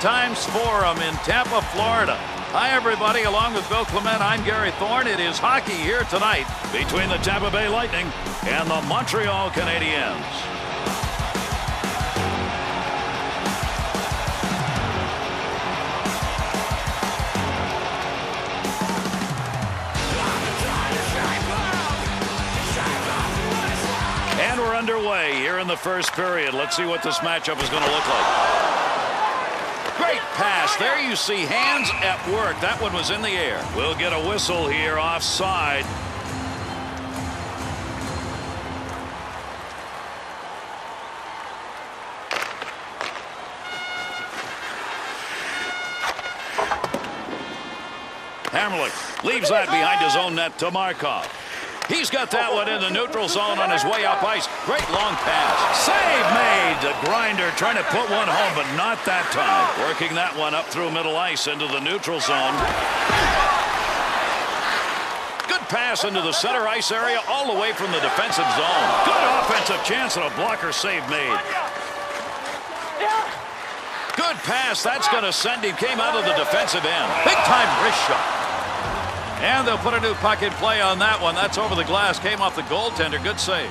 Times Forum in Tampa, Florida. Hi, everybody. Along with Bill Clement, I'm Gary Thorne. It is hockey here tonight between the Tampa Bay Lightning and the Montreal Canadiens. And we're underway here in the first period. Let's see what this matchup is going to look like. Pass. There you see hands at work. That one was in the air. We'll get a whistle here offside. Hamrlik leaves that behind his own net to Markov. He's got that one in the neutral zone on his way up ice. Great long pass. Save made. The grinder trying to put one home, but not that time. Working that one up through middle ice into the neutral zone. Good pass into the center ice area all the way from the defensive zone. Good offensive chance and a blocker save made. Good pass. That's going to send him. Came out of the defensive end. Big time wrist shot. And they'll put a new puck in play on that one. That's over the glass. Came off the goaltender. Good save.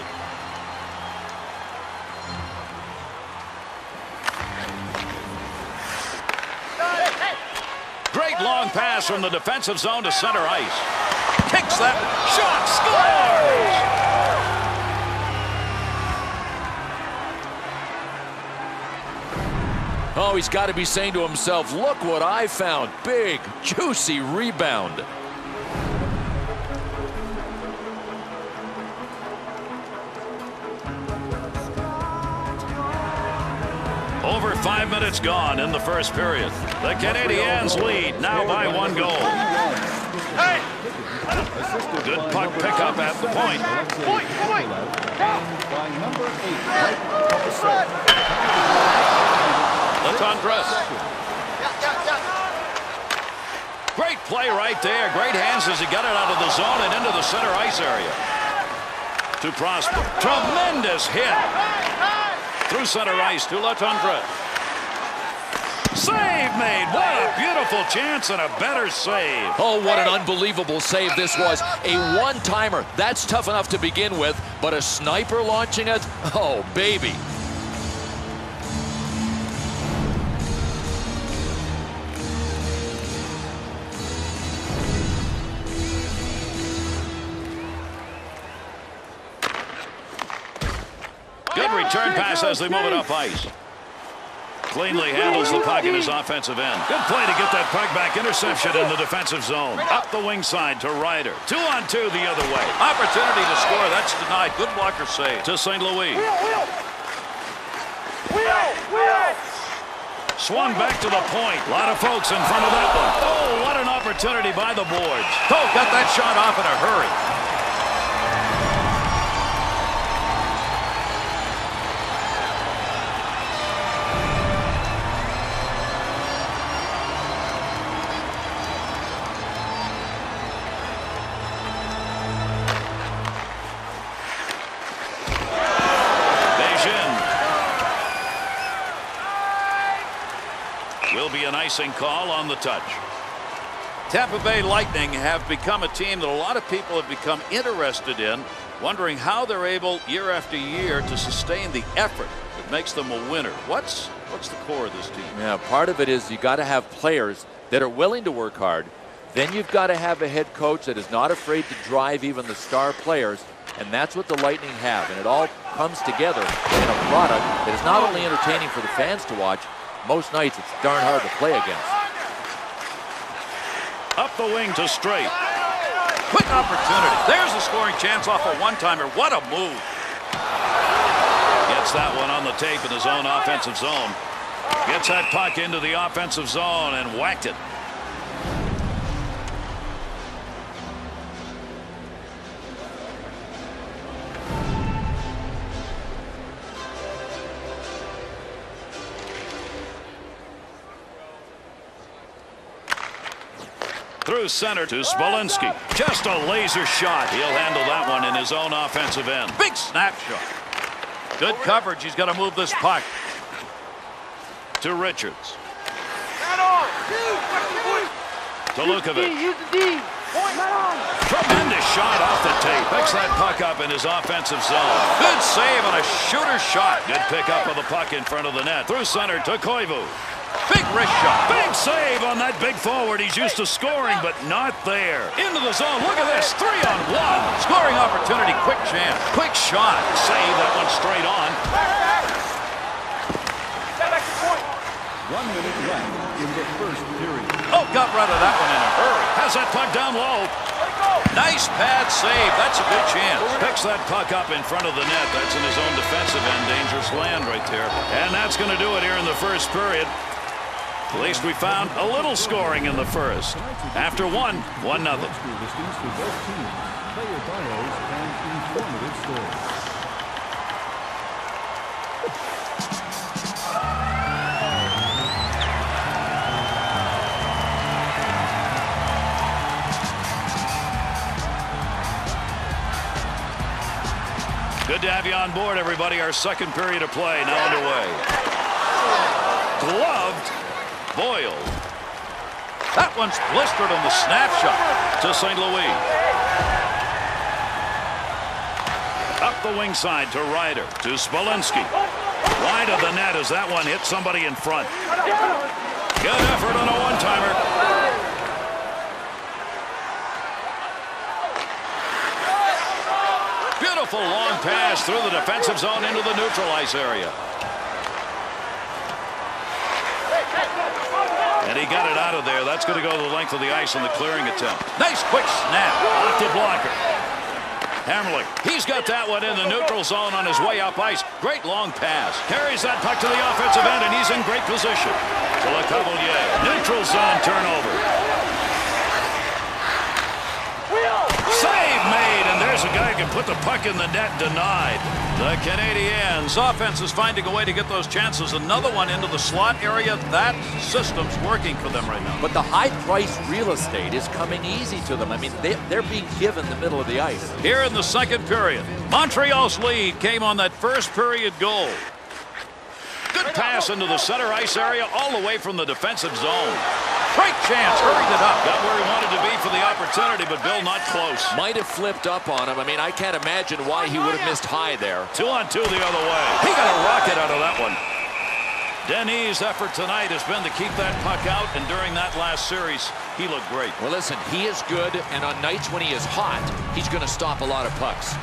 Great long pass from the defensive zone to center ice. Kicks that. Shot. Scores! Oh, he's got to be saying to himself, look what I found. Big, juicy rebound. Five minutes gone in the first period. The Canadiens lead now by one goal. Good puck pickup at the point. Point, point. Latendresse. Great play right there. Great hands as he got it out of the zone and into the center ice area. To Prosper. Tremendous hit. Through center ice to Latendresse. Save made. What a beautiful chance and a better save. Oh, what an unbelievable save this was. A one-timer. That's tough enough to begin with, but a sniper launching it? Oh, baby. Good return pass as they move it up ice. Cleanly handles the puck in his offensive end. Good play to get that puck back. Interception in the defensive zone. Up the wing side to Ryder. Two on two the other way. Opportunity to score. That's denied. Good blocker save to St. Louis. Swung back to the point. A lot of folks in front of that one. Oh, what an opportunity by the boards. Oh, got that shot off in a hurry. Call on the touch. Tampa Bay Lightning have become a team that a lot of people have become interested in, wondering how they're able year after year to sustain the effort that makes them a winner. What's what's the core of this team? Yeah, part of it is you got to have players that are willing to work hard. Then you've got to have a head coach that is not afraid to drive even the star players. And that's what the Lightning have. And it all comes together in a product that is not only entertaining for the fans to watch, most nights it's darn hard to play against. Up the wing to Streit. Quick opportunity. There's a scoring chance off a one-timer. What a move. Gets that one on the tape in his own offensive zone. Gets that puck into the offensive zone and whacked it. Through center to Smolinski. Just a laser shot. He'll handle that one in his own offensive end. Big snapshot. Good coverage. He's got to move this puck. To Richards. To Lukowich. Tremendous shot off the tape. Picks that puck up in his offensive zone. Good save on a shooter shot. Good pick up of the puck in front of the net. Through center to Koivu. Big wrist shot. Big save on that big forward. He's used to scoring, but not there. Into the zone. Look at this. Three on one. Scoring opportunity. Quick chance. Quick shot. Save that one straight on. One minute left in the first period. Oh, got rid of that one in a hurry. Has that puck down low. Nice pad save. That's a good chance. Picks that puck up in front of the net. That's in his own defensive end. Dangerous land right there. And that's going to do it here in the first period. At least we found a little scoring in the first. After one, one nothing. Good to have you on board, everybody. Our second period of play now underway. Gloved. Boyle. That one's blistered on the snapshot to St. Louis. Up the wing side to Ryder to Smolinski. Wide of the net as that one hit somebody in front. Good effort on a one-timer. Beautiful long pass through the defensive zone into the neutralize area. And he got it out of there. That's going to go the length of the ice on the clearing attempt. Nice quick snap off the blocker. Hamrlik, he's got that one in the neutral zone on his way up ice. Great long pass. Carries that puck to the offensive end, and he's in great position. To Lecavalier. Neutral zone turnover. Save made, and there's a guy who can put the puck in the net denied. The Canadiens offense is finding a way to get those chances. Another one into the slot area. That system's working for them right now. But the high-priced real estate is coming easy to them. I mean, they, they're being given the middle of the ice. Here in the second period, Montreal's lead came on that first period goal. Good pass into the center ice area all the way from the defensive zone. Great chance, hurried it up. Got where he wanted to be for the opportunity, but Bill not close. Might have flipped up on him. I mean, I can't imagine why he would have missed high there. Two on two the other way. He got a rocket out of that one. Denis' effort tonight has been to keep that puck out, and during that last series, he looked great. Well, listen, he is good, and on nights when he is hot, he's going to stop a lot of pucks.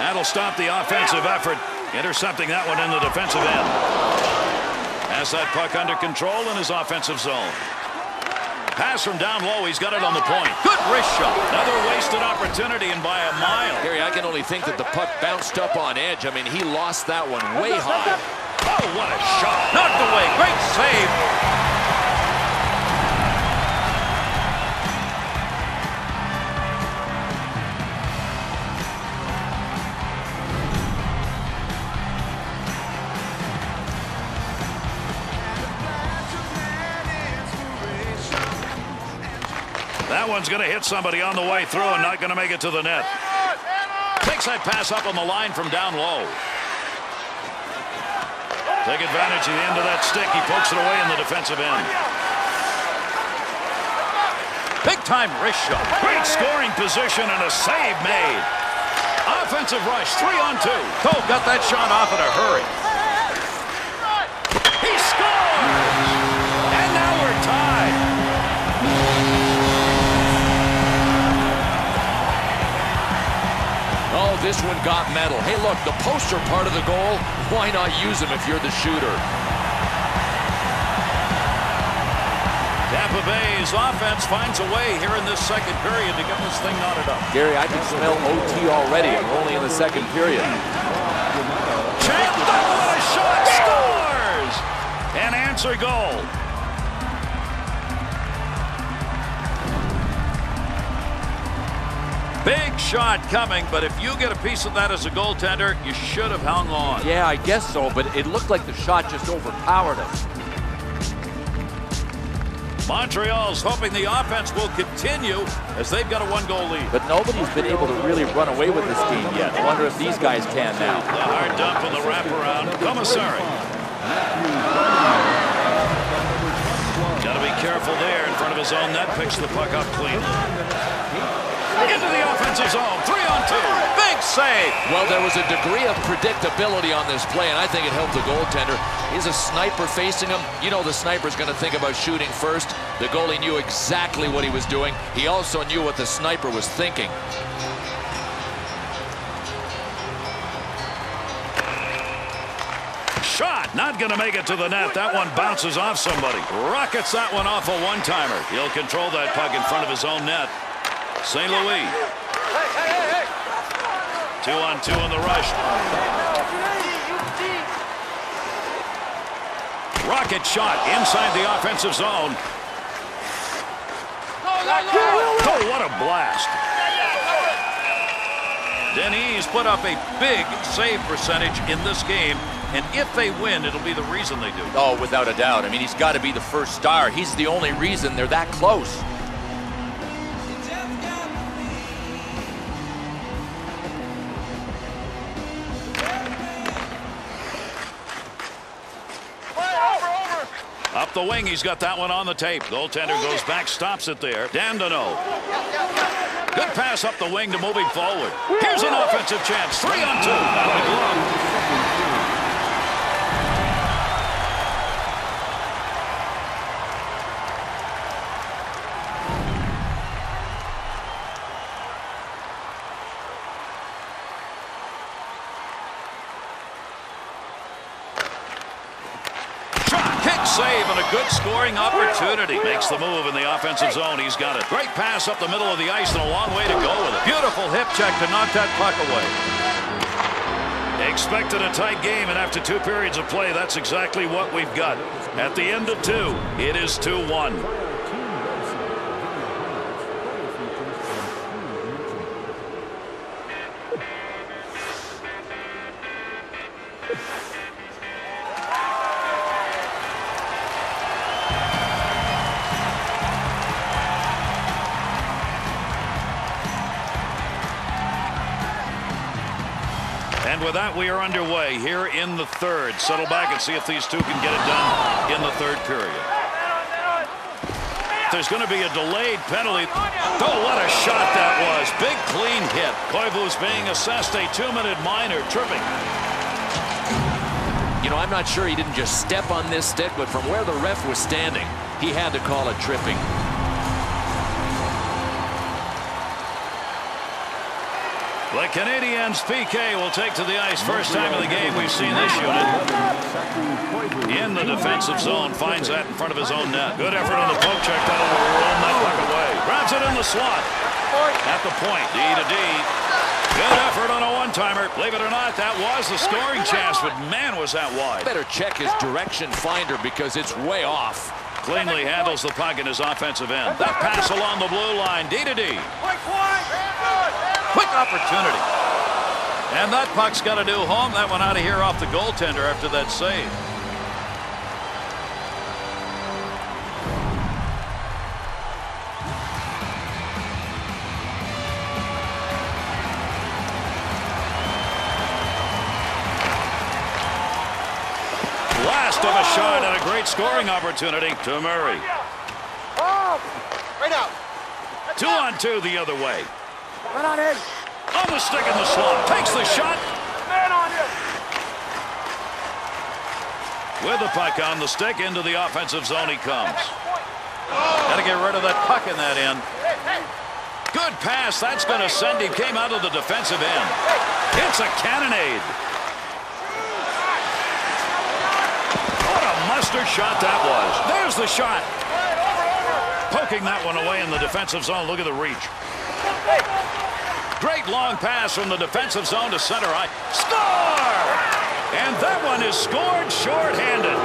That'll stop the offensive effort, intercepting that one in the defensive end. Has that puck under control in his offensive zone. Pass from down low. He's got it on the point. Good wrist shot. Another wasted opportunity and by a mile. Gary, I can only think that the puck bounced up on edge. I mean, he lost that one way high. Oh, what a shot. Knocked away. Great save. One's going to hit somebody on the way through and not going to make it to the net. Takes that pass up on the line from down low. Take advantage of the end of that stick. He pokes it away in the defensive end. Big time wrist shot. Great scoring position and a save made. Offensive rush, three on two. Cole got that shot off in a hurry. This one got metal. Hey, look, the poster part of the goal, why not use him if you're the shooter? Tampa Bay's offense finds a way here in this second period to get this thing knotted up. Gary, I can smell OT already, we're only in the second period. Oh, what a shot! Scores! An answer goal. Big shot coming, but if you get a piece of that as a goaltender, you should have hung on. Yeah, I guess so, but it looked like the shot just overpowered him. Montreal's hoping the offense will continue as they've got a one-goal lead. But nobody's been able to really run away with this game yet. I wonder if these guys can now. The hard dump and the wraparound. Komisarek. Got to be careful there in front of his own net. Picks the puck up cleanly. Into the offensive zone. Three on two. Big save. Well, there was a degree of predictability on this play, and I think it helped the goaltender. He's a sniper facing him. You know the sniper's going to think about shooting first. The goalie knew exactly what he was doing. He also knew what the sniper was thinking. Shot. Not going to make it to the net. That one bounces off somebody. Rockets that one off a one-timer. He'll control that puck in front of his own net. St. Louis. Two on two in the rush. Rocket shot inside the offensive zone. Oh, what a blast. Denis' put up a big save percentage in this game, and if they win, it'll be the reason they do. Oh, without a doubt. I mean, he's got to be the first star. He's the only reason they're that close. The wing, he's got that one on the tape. Goaltender goes back, stops it there. Dandenault. Good pass up the wing to him forward. Here's an offensive chance. Three on two. Out of the glove. Shot, kick, save, and a good scoring opportunity. Makes the move in the offensive zone. He's got it. Great pass up the middle of the ice and a long way to go with it. Beautiful hip check to knock that puck away. Expected a tight game, and after two periods of play, that's exactly what we've got. At the end of two, it is 2-1. And with that, we are underway here in the third. Settle back and see if these two can get it done in the third period. There's going to be a delayed penalty. Oh, what a shot that was. Big clean hit. Koivu's being assessed a two-minute minor tripping. You know, I'm not sure he didn't just step on this stick, but from where the ref was standing, he had to call it tripping. The Canadiens PK will take to the ice. First time in the game we've seen this unit. In the defensive zone. Finds that in front of his own net. Good effort on the poke check. That'll roll that puck away. Grabs it in the slot. At the point. D to D. Good effort on a one-timer. Believe it or not, that was the scoring chance, but man, was that wide. Better check his direction finder because it's way off. Cleanly handles the puck in his offensive end. That pass along the blue line. D to D. Quick opportunity. And that puck's got to do home. That one out of here off the goaltender after that save. Blast of a shot and a great scoring opportunity to Murray. Right out. Two on two the other way. Right on the stick in the slot. Takes the shot. Man on you. With the puck on the stick into the offensive zone he comes. Got to get rid of that puck in that end. Good pass. That's going to send him. Came out of the defensive end. It's a cannonade. What a mustard shot that was. There's the shot. Poking that one away in the defensive zone. Look at the reach. Great long pass from the defensive zone to center eye. Score! And that one is scored shorthanded.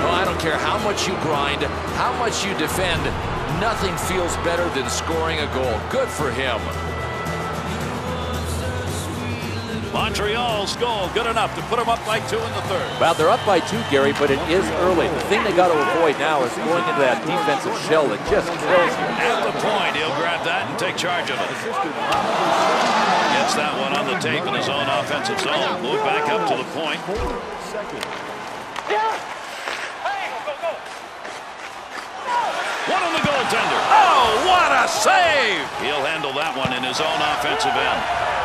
Well, I don't care how much you grind, how much you defend, nothing feels better than scoring a goal. Good for him. Montreal's goal, good enough to put them up by two in the third. Well, they're up by two, Gary, but it is early. The thing they got to avoid now is going into that defensive shell that just kills you. At the point, he'll grab that and take charge of it. Gets that one on the tape in his own offensive zone. Move back up to the point. One on the goaltender. Oh, what a save! He'll handle that one in his own offensive end.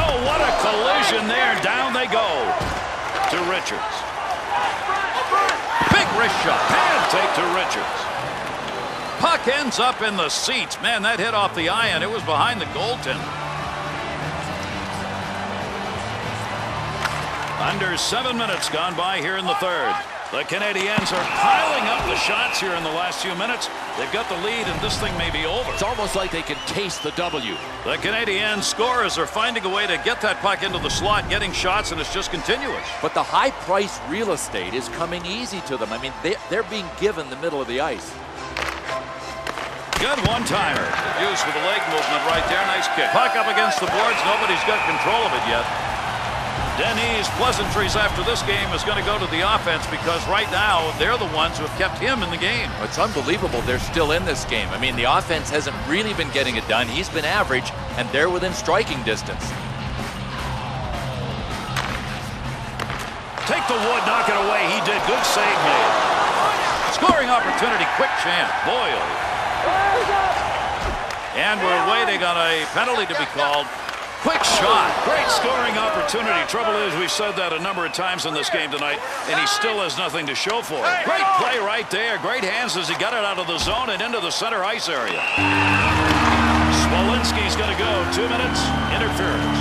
Oh, what a collision there. Down they go to Richards. Big wrist shot. Pad take to Richards. Puck ends up in the seats. Man, that hit off the iron. It was behind the goaltender. Under seven minutes gone by here in the third. The Canadiens are piling up the shots here in the last few minutes. They've got the lead, and this thing may be over. It's almost like they can taste the W. The Canadian scorers are finding a way to get that puck into the slot, getting shots, and it's just continuous. But the high-priced real estate is coming easy to them. I mean, they, they're being given the middle of the ice. Good one-timer. Used for the leg movement right there. Nice kick. Puck up against the boards. Nobody's got control of it yet. Denis' pleasantries after this game is going to go to the offense because right now they're the ones who have kept him in the game. It's unbelievable they're still in this game. I mean, the offense hasn't really been getting it done. He's been average, and they're within striking distance. Take the wood, knock it away. He did. Good save made. Scoring opportunity, quick chance. Boyle. And we're waiting on a penalty to be called. Quick shot. Great scoring opportunity. Trouble is, we've said that a number of times in this game tonight, and he still has nothing to show for it. Great play right there. Great hands as he got it out of the zone and into the center ice area. Smolinski's going to go. Two minutes. Interference.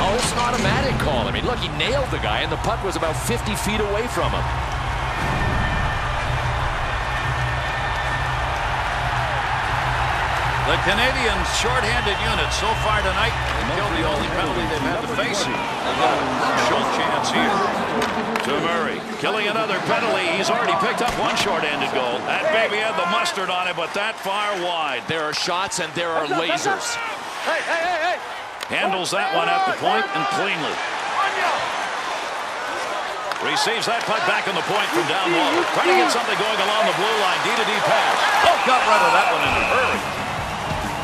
Oh, it's an automatic call. I mean, look, he nailed the guy, and the puck was about 50 feet away from him. The Canadiens' shorthanded unit so far tonight killed the only penalty they've had to face. They've a crucial chance here. To Murray, killing another penalty. He's already picked up one shorthanded goal. That baby had the mustard on it, but that far wide. There are shots and there are lasers. Hey, hey, hey, hey! Handles that one at the point and cleanly. Receives that puck back on the point from down low. Trying to get something going along the blue line. D-to-D pass. Oh, got rid of that one in a hurry.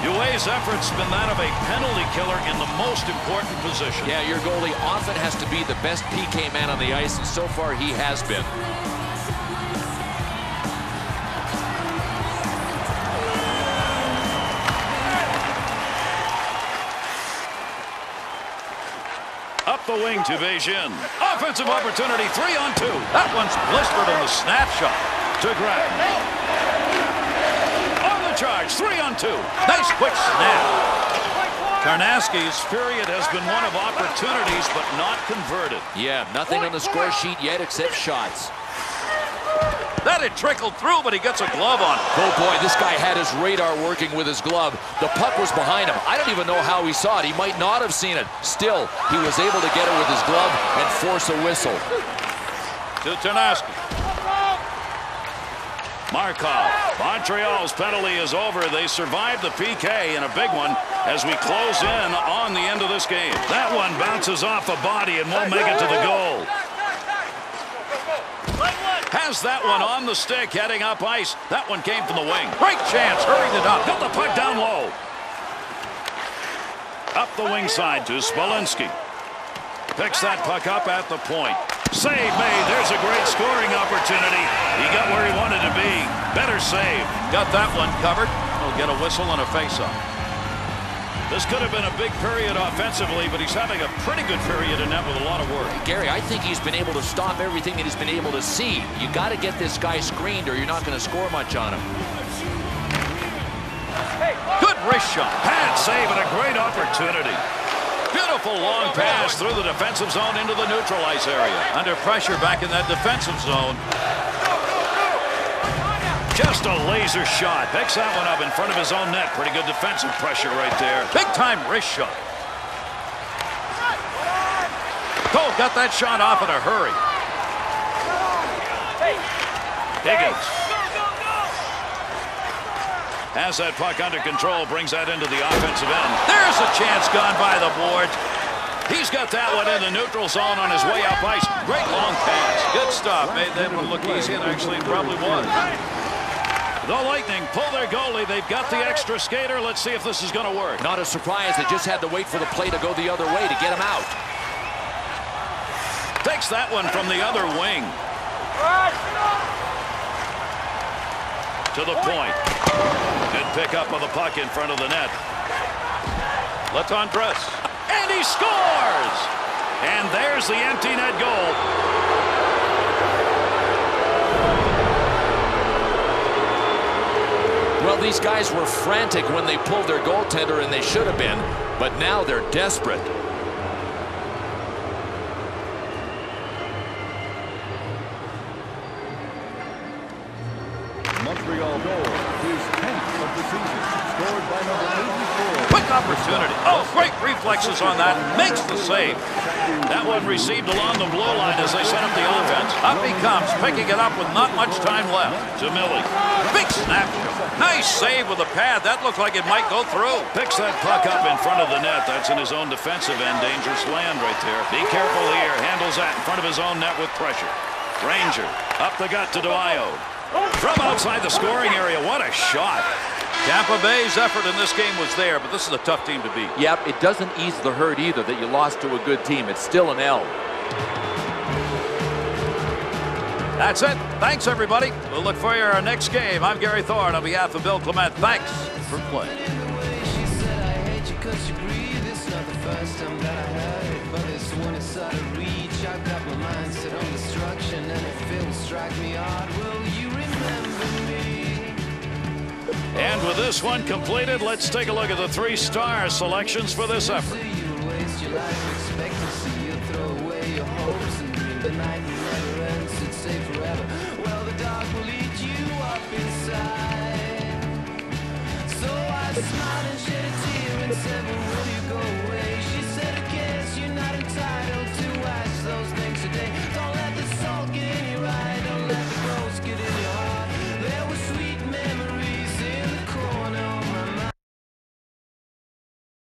Huet's effort's been that of a penalty killer in the most important position. Yeah, your goalie often has to be the best PK man on the ice, and so far he has been. Up the wing to Bégin. Offensive opportunity, three on two. That one's blistered on the snapshot to Gratton. Three on two. Nice quick snap. Karnaski's period has been one of opportunities, but not converted. Yeah, nothing on the score sheet yet except shots. That had trickled through, but he gets a glove on it. Oh boy, this guy had his radar working with his glove. The puck was behind him. I don't even know how he saw it. He might not have seen it. Still, he was able to get it with his glove and force a whistle. To Tarnasky. Markov. Montreal's penalty is over. They survived the PK in a big one as we close in on the end of this game. That one bounces off a body and won't make it to the goal. Has that one on the stick, heading up ice. That one came from the wing. Great chance, hurried it up. Got the puck down low. Up the wing side to Smolinski. Picks that puck up at the point. Save made. There's a great scoring opportunity. He got where he wanted to be. Better save. Got that one covered. He'll get a whistle and a face-off. This could have been a big period offensively, but he's having a pretty good period in that with a lot of work. Gary, I think he's been able to stop everything that he's been able to see. You got to get this guy screened or you're not going to score much on him. Good wrist shot. Pad save and a great opportunity. Beautiful long pass through the defensive zone into the neutral ice area. Under pressure back in that defensive zone. Just a laser shot. Picks that one up in front of his own net. Pretty good defensive pressure right there. Big time wrist shot. Cole got that shot off in a hurry. Higgins. Has that puck under control, brings that into the offensive end. There's a chance gone by the boards. He's got that one in the neutral zone on his way up ice. Great long pass. Good stuff. Made that one look easy, and actually it probably was. The Lightning pull their goalie. They've got the extra skater. Let's see if this is going to work. Not a surprise. They just had to wait for the play to go the other way to get him out. Takes that one from the other wing. To the point. Good pick up of the puck in front of the net. Latendresse. And he scores! And there's the empty net goal. Well, these guys were frantic when they pulled their goaltender, and they should have been, but now they're desperate. On that. Makes the save. That one received along the blue line as they set up the offense. Up he comes, picking it up with not much time left. To Milley. Big snap. Nice save with the pad. That looked like it might go through. Picks that puck up in front of the net. That's in his own defensive end. Dangerous land right there. Be careful here. Handles that in front of his own net with pressure. Ranger. Up the gut to Dwyo. From outside the scoring area. What a shot. Tampa Bay's effort in this game was there, but this is a tough team to beat. Yep, it doesn't ease the hurt either that you lost to a good team. It's still an L. That's it. Thanks, everybody. We'll look for you our next game. I'm Gary Thorne on behalf of Bill Clement. Thanks for playing. And with this one completed, let's take a look at the three-star selections for this effort.